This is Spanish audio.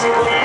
Gracias.